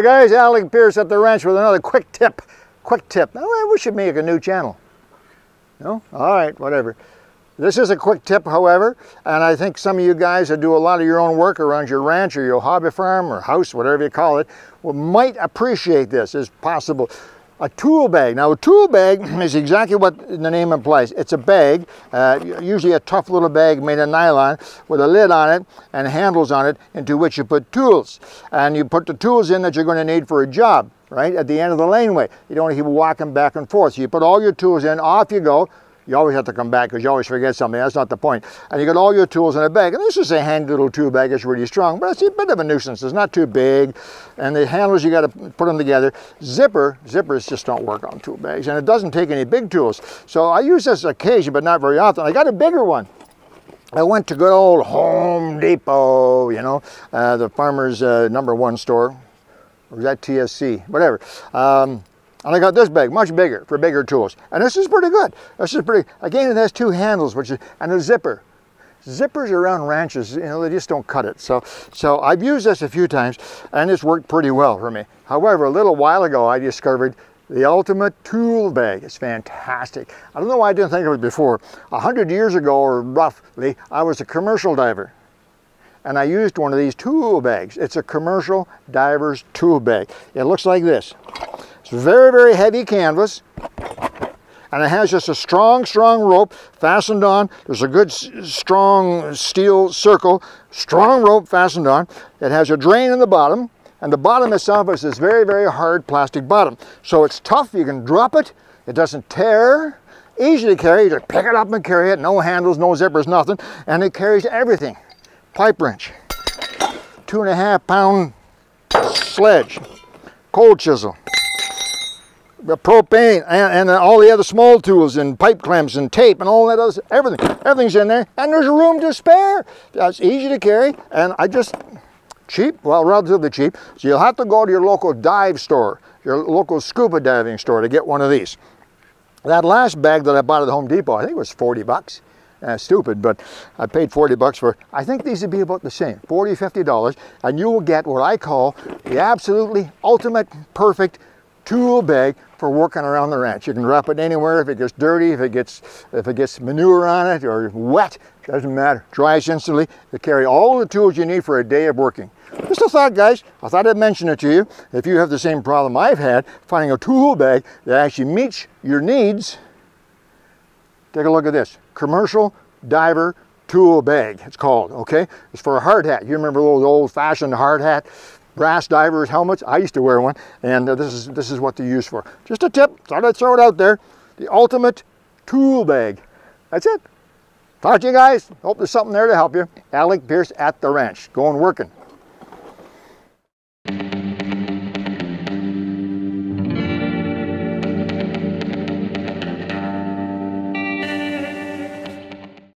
Hey guys, Alec Peirce at the ranch with another quick tip. Quick tip. Oh, we should make a new channel. No? All right, whatever. This is a quick tip, however, and I think some of you guys that do a lot of your own work around your ranch or your hobby farm or house, whatever you call it, might appreciate this as possible a tool bag. Now a tool bag is exactly what the name implies. It's a bag, uh, usually a tough little bag made of nylon with a lid on it and handles on it into which you put tools. And you put the tools in that you're going to need for a job, right? At the end of the laneway. You don't want to keep walking back and forth. So you put all your tools in, off you go, you always have to come back because you always forget something. That's not the point. And you got all your tools in a bag. And this is a handy little tool bag. It's really strong, but it's a bit of a nuisance. It's not too big. And the handles, you got to put them together. Zipper, zippers just don't work on tool bags. And it doesn't take any big tools. So I use this occasion, but not very often. I got a bigger one. I went to good old Home Depot, you know, uh, the farmer's uh, number one store. Or that TSC? Whatever. Um, and I got this bag, much bigger, for bigger tools. And this is pretty good. This is pretty, again, it has two handles, which is, and a zipper. Zippers around ranches, you know, they just don't cut it. So, so I've used this a few times, and it's worked pretty well for me. However, a little while ago, I discovered the ultimate tool bag. It's fantastic. I don't know why I didn't think of it before. A hundred years ago, or roughly, I was a commercial diver and I used one of these tool bags. It's a commercial diver's tool bag. It looks like this. It's very, very heavy canvas. And it has just a strong, strong rope fastened on. There's a good, strong steel circle, strong rope fastened on. It has a drain in the bottom. And the bottom itself is this very, very hard plastic bottom. So it's tough. You can drop it. It doesn't tear. Easy to carry. You just pick it up and carry it. No handles, no zippers, nothing. And it carries everything. Pipe wrench. Two and a half pound sledge. Cold chisel propane and, and, all the other small tools and pipe clamps and tape and all that other everything. Everything's in there and there's room to spare. That's easy to carry and I just cheap well relatively cheap. So you'll have to go to your local dive store your local scuba diving store to get one of these. That last bag that I bought at the Home Depot I think was 40 bucks. Uh, stupid, but I paid 40 bucks for, I think these would be about the same, 40, 50 dollars, and you will get what I call the absolutely ultimate perfect tool bag for working around the ranch. You can drop it anywhere if it gets dirty, if it gets if it gets manure on it or wet, doesn't matter. Dries instantly. You carry all the tools you need for a day of working. Just a thought, guys. I thought I'd mention it to you. If you have the same problem I've had, finding a tool bag that actually meets your needs, take a look at this. Commercial diver tool bag, it's called, okay? It's for a hard hat. You remember those old-fashioned hard hat? Brass divers helmets. I used to wear one, and uh, this is this is what they're used for. Just a tip, thought I'd throw it out there. The ultimate tool bag. That's it. Talk to you guys. Hope there's something there to help you. Alec Peirce at the ranch. Going working.